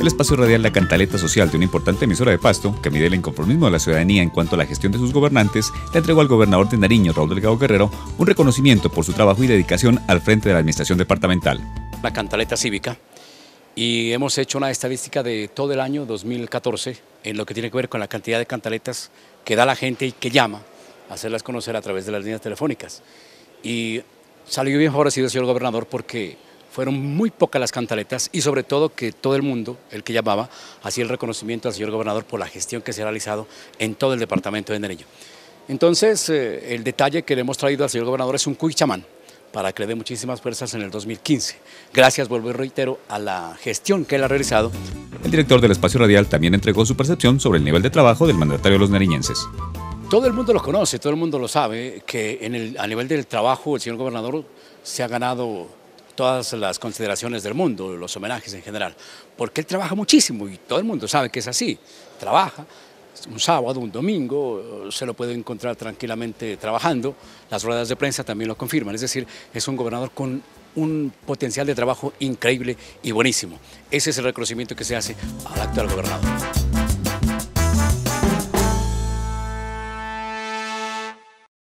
El espacio radial La Cantaleta Social de una importante emisora de Pasto, que mide el inconformismo de la ciudadanía en cuanto a la gestión de sus gobernantes, le entregó al gobernador de Nariño, Raúl Delgado Guerrero, un reconocimiento por su trabajo y dedicación al frente de la administración departamental. La Cantaleta Cívica y hemos hecho una estadística de todo el año 2014 en lo que tiene que ver con la cantidad de cantaletas que da la gente y que llama a hacerlas conocer a través de las líneas telefónicas. Y salió bien favorecido, señor gobernador, porque fueron muy pocas las cantaletas y sobre todo que todo el mundo, el que llamaba, hacía el reconocimiento al señor gobernador por la gestión que se ha realizado en todo el departamento de Nariño. Entonces, eh, el detalle que le hemos traído al señor gobernador es un cuichamán para que le dé muchísimas fuerzas en el 2015. Gracias, vuelvo y reitero, a la gestión que él ha realizado. El director del espacio radial también entregó su percepción sobre el nivel de trabajo del mandatario de los nariñenses. Todo el mundo lo conoce, todo el mundo lo sabe, que en el, a nivel del trabajo el señor gobernador se ha ganado todas las consideraciones del mundo, los homenajes en general, porque él trabaja muchísimo y todo el mundo sabe que es así, trabaja, un sábado, un domingo, se lo puede encontrar tranquilamente trabajando, las ruedas de prensa también lo confirman, es decir, es un gobernador con un potencial de trabajo increíble y buenísimo. Ese es el reconocimiento que se hace al actual gobernador.